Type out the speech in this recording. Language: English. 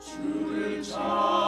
to return.